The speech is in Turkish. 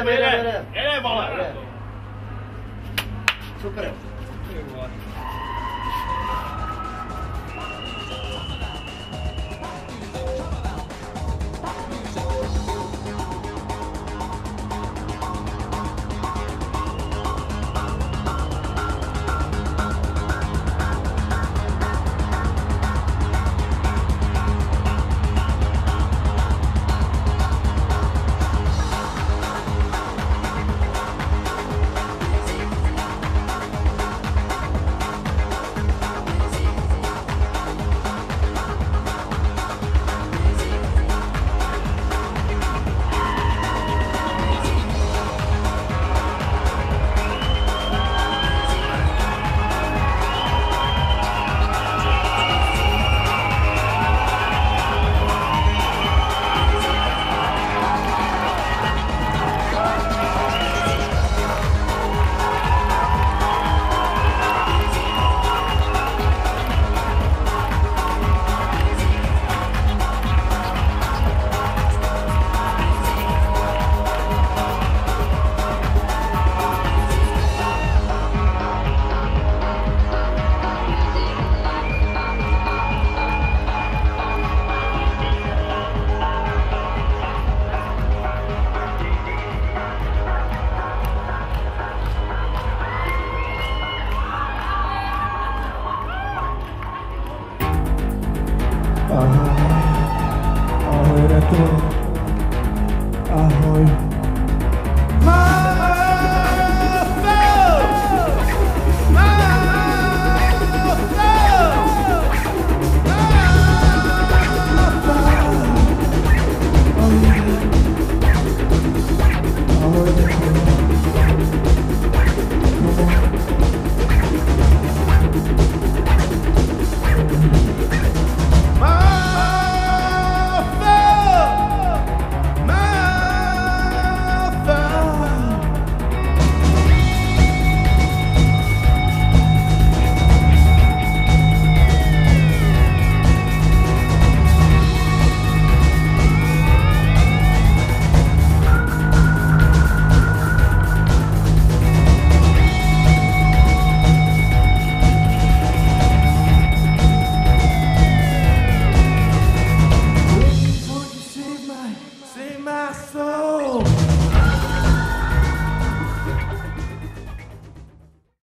Primeira, é bola. Super. Uh-huh.